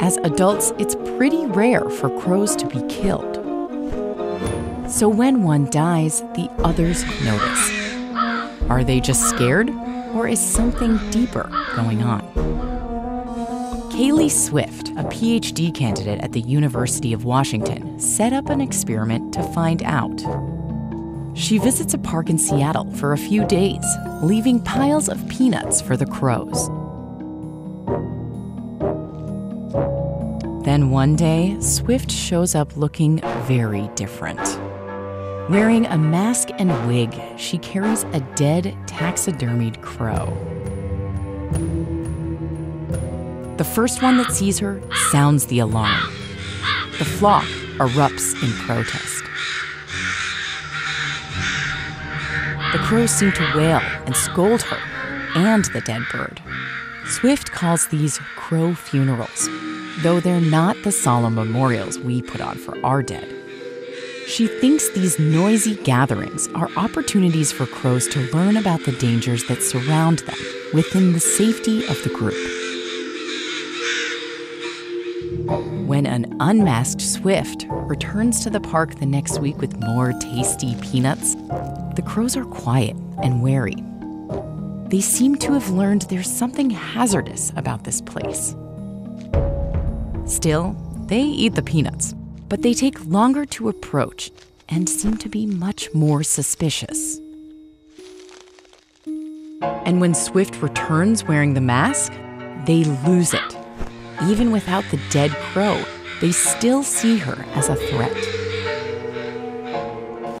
As adults, it's pretty rare for crows to be killed. So when one dies, the others notice. Are they just scared, or is something deeper going on? Kaeli Swift, a PhD candidate at the University of Washington, set up an experiment to find out. She visits a park in Seattle for a few days, leaving piles of peanuts for the crows. Then one day, Swift shows up looking very different. Wearing a mask and wig, she carries a dead taxidermied crow. The first one that sees her sounds the alarm. The flock erupts in protest. The crows seem to wail and scold her and the dead bird. Swift calls these crow funerals, though they're not the solemn memorials we put on for our dead. She thinks these noisy gatherings are opportunities for crows to learn about the dangers that surround them within the safety of the group. When an unmasked Swift returns to the park the next week with more tasty peanuts, the crows are quiet and wary. They seem to have learned there's something hazardous about this place. Still, they eat the peanuts, but they take longer to approach and seem to be much more suspicious. And when Swift returns wearing the mask, they lose it. Even without the dead crow, they still see her as a threat.